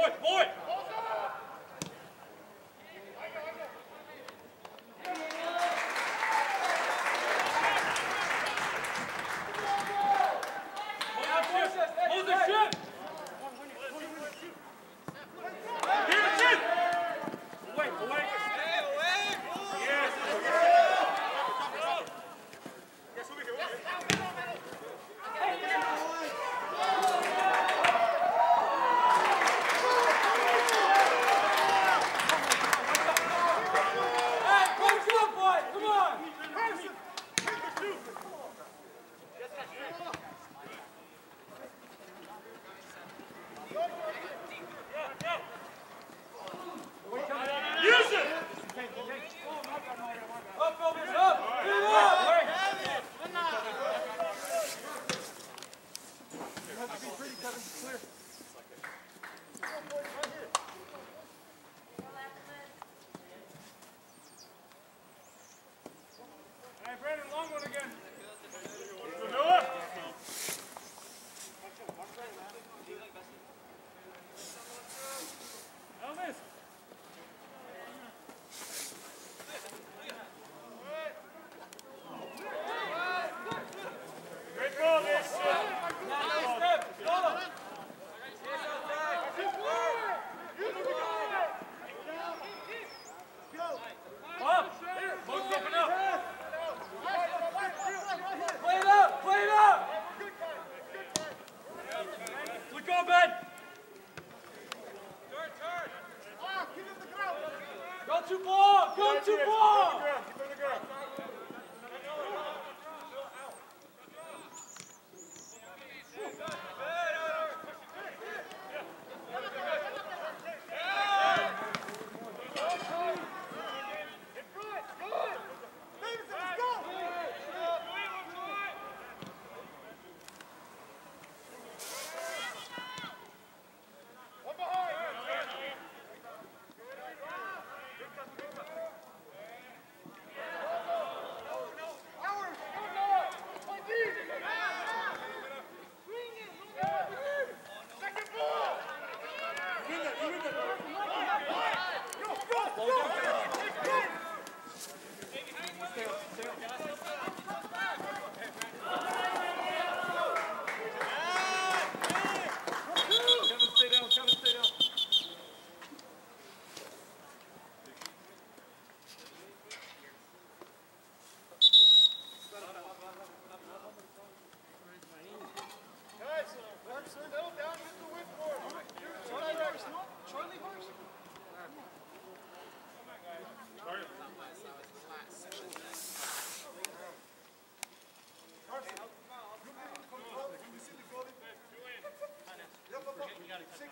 Come on,